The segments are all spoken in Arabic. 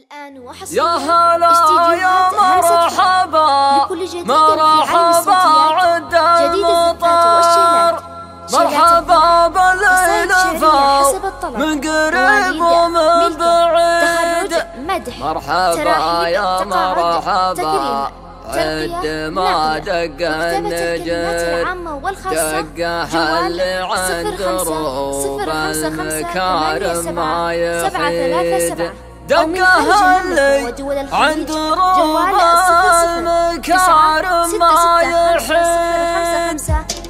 الآن وحصريا يا هلا يا مرحبا. مرحبا عد المطار. مرحبا بالليل فاض من قريب ومن بعيد. مدح. مرحبا يا مرحبا. عد ما دق النجر دق حل عند روب المكارم ما يحيد دقها اللي عند روب المكارم ما يحيد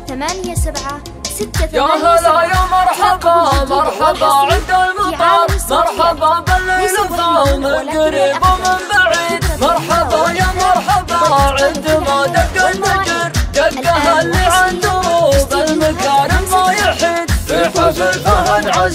ثمانية سبعة. ستة يا هلا يا مرحبا مرحبا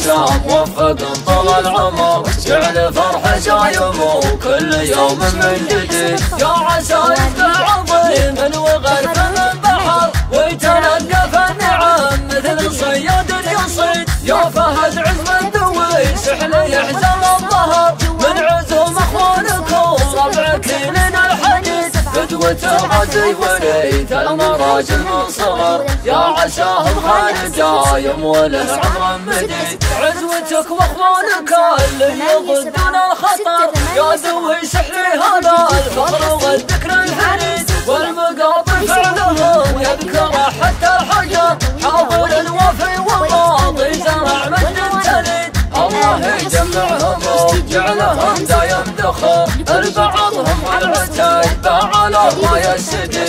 عسى موفق طول العمر. جعل فرحة شايمه كل يوم من جديد. يا عسى يفتح عظيم وغرف من بحر. ويتلقى النعم مثل صياد يصيد. يا فهد عزم الدوي سحل يحزم الظهر. من عزوم أخوانكم ربعك لنا الحديد. قدوة غزي وريث المراجل من صغر يا عساهم خالد دايم وله عمر مديد عزوتك واخوانك اللي يضدون الخطر. يا ذوي سحري هذا الفخر والذكر الحريد والمقاطع فعلهم يذكر حتى الحجر. حاضر الوفي والماضي زرع مجد تليد الله يجمعهم وجعلهم دايم دخول البعضهم على الله يسدد مرحبا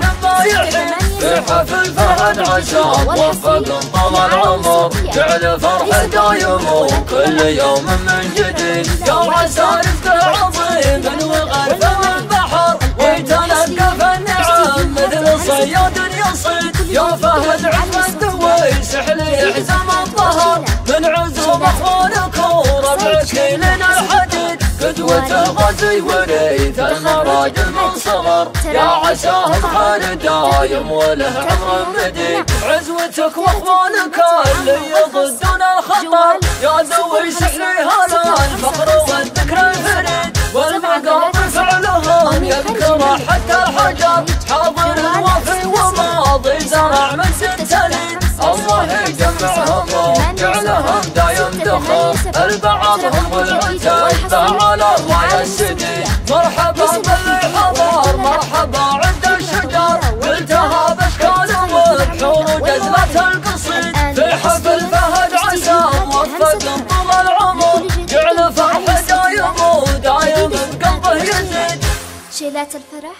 ما يحيد في حفل فهد عسى موفق طول العمر جعل فرحه دايم وكل يوم من جديد عسى رزق عظيم وغرف من بحر ويتلقى النعم مثل صياد يصيد يا فهد عزم الدوي سحل يحزم الظهر من عزوم اخوانك وربعك لنا الحديد قدوة غزي وريث صغر. يا عساهم خالد دايم وله عمر مديد عزوتك وأخوانك اللي يضدون الخطر يا ذوي سحري هلا الفخر والذكر الفريد. والمقاطع فعلهم يذكر حتى الحجر. حاضر الوفي وماضي زرع من ستليد الله يجمعهم وجعلهم دايم دخول. البعضهم والعتيب على الله يسدي. مرحبا ذات الفرح؟